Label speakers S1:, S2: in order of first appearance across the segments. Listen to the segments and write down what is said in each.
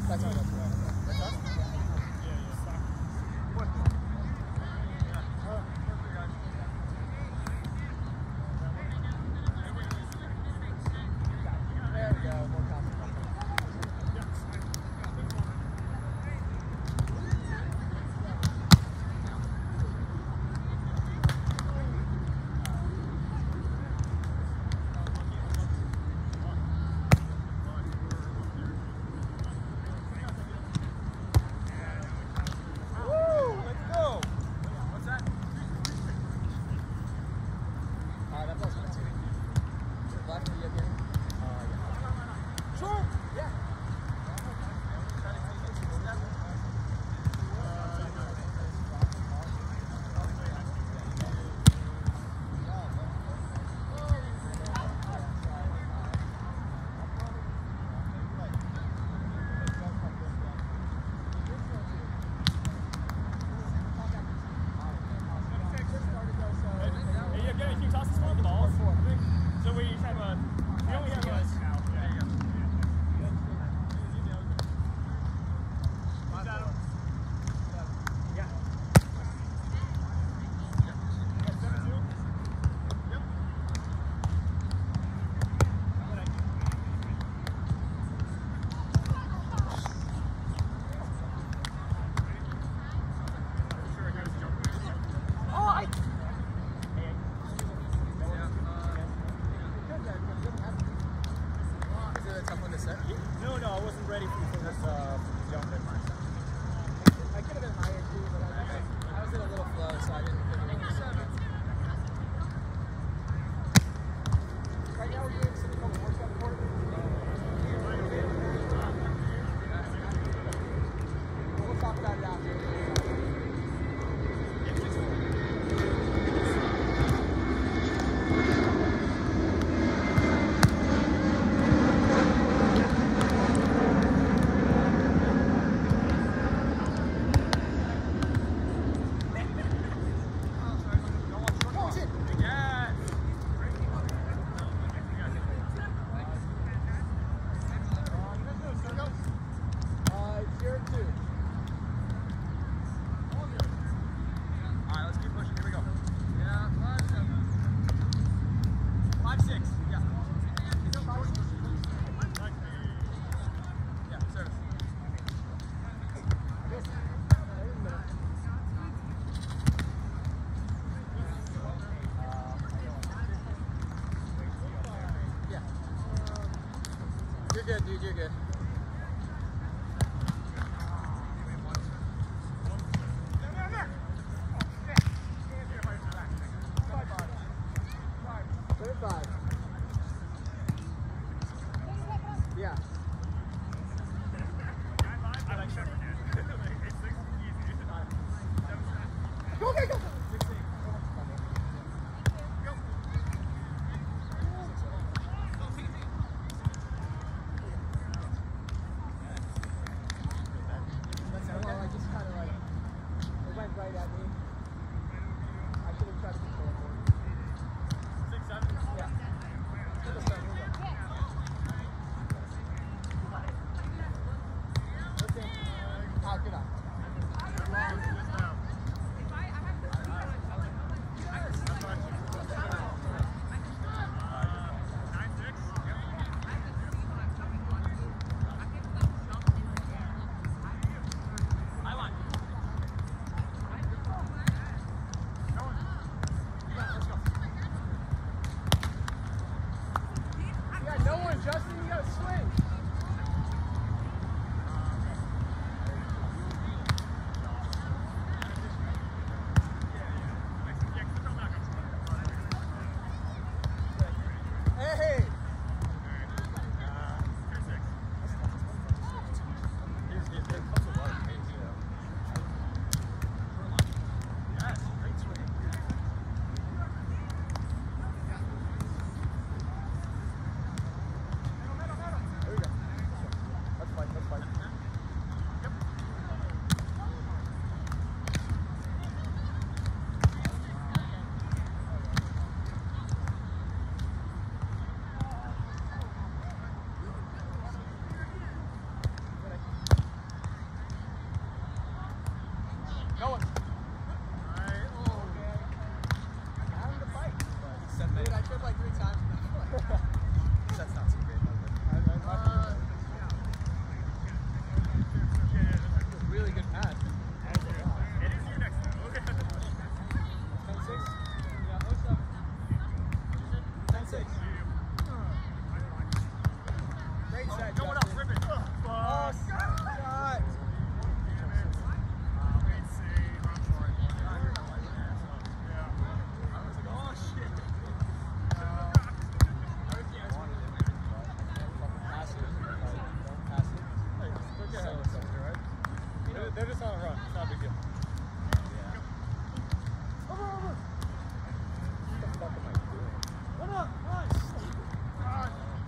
S1: that's us. That's us. That's us. There okay, go.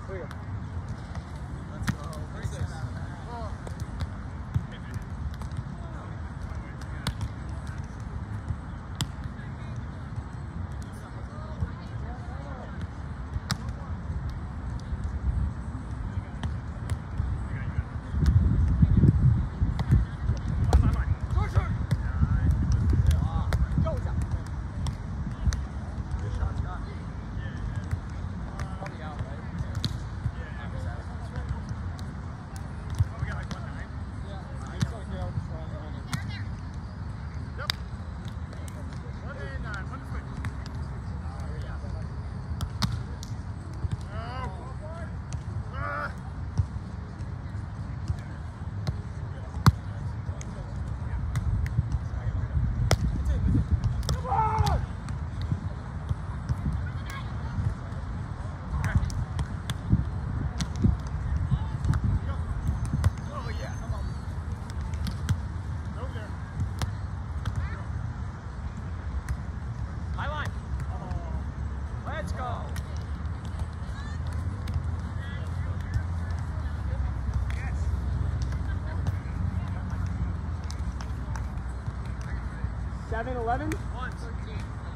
S1: 可以啊 7, 11? 13.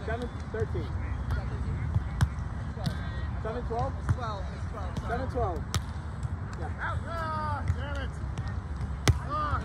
S1: 7, 13. 7, 12? 12. 7, 12. Yeah. Out!
S2: Ah, damn it! Ah.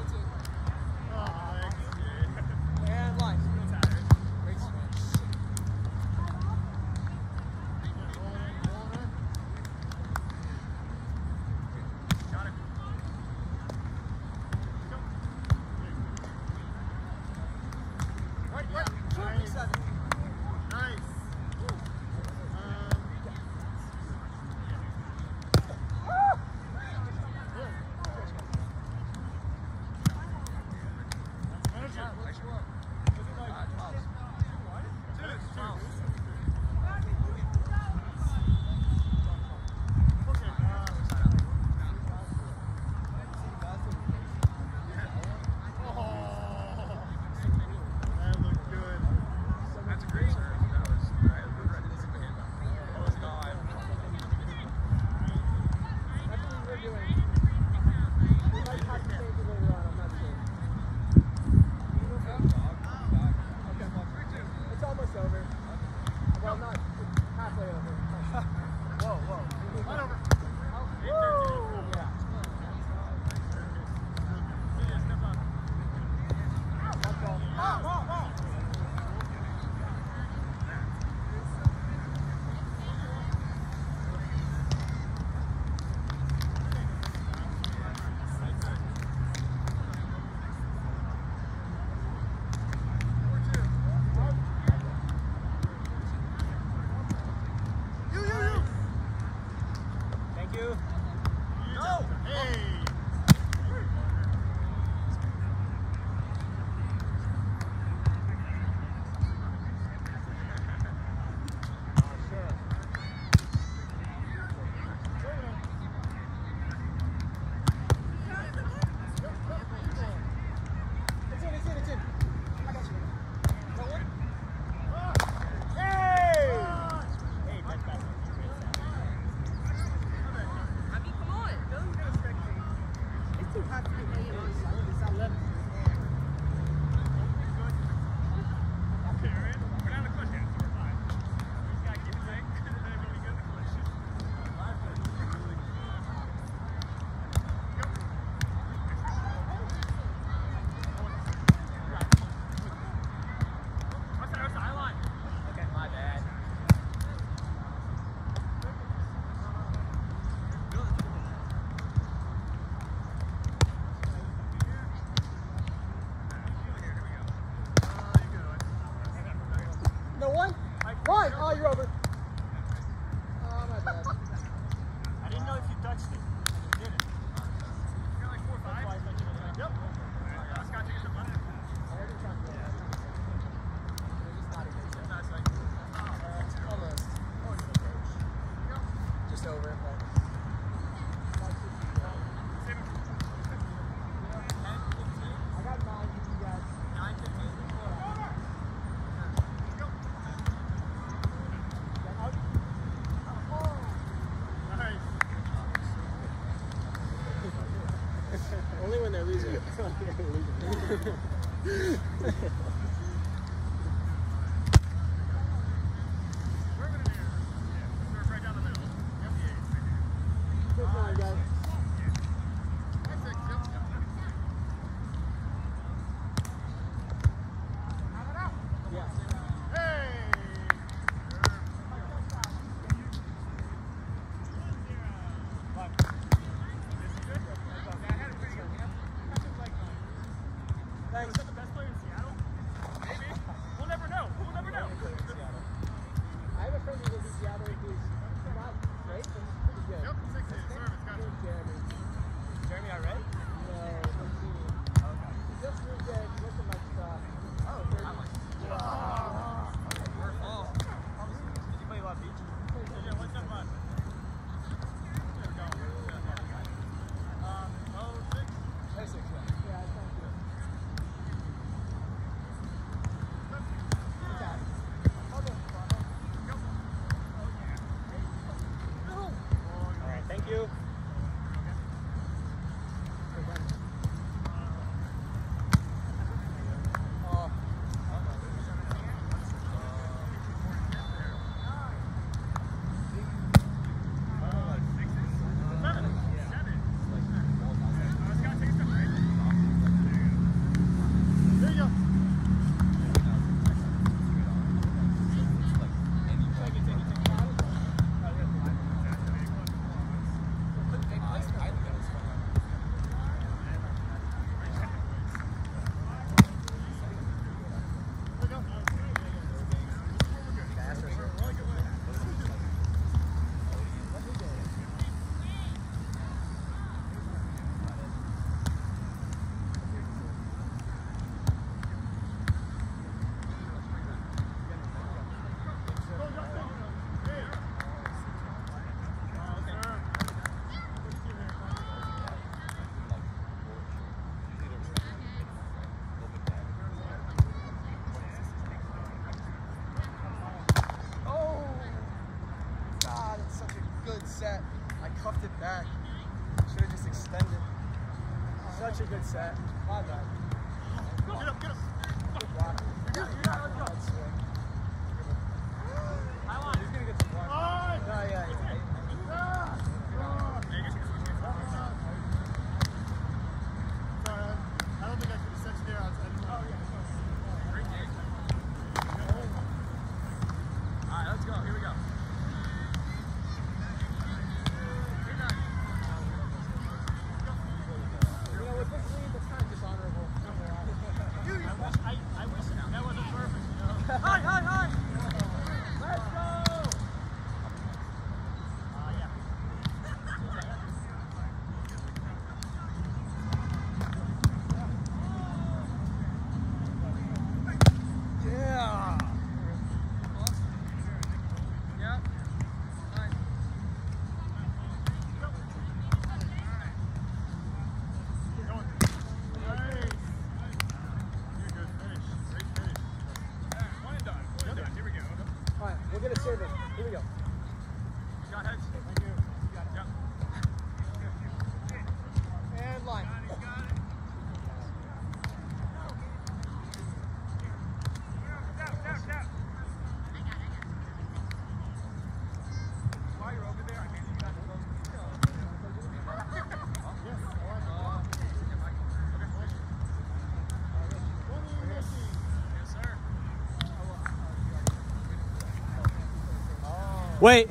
S1: Wait.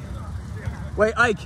S1: Wait, Ike.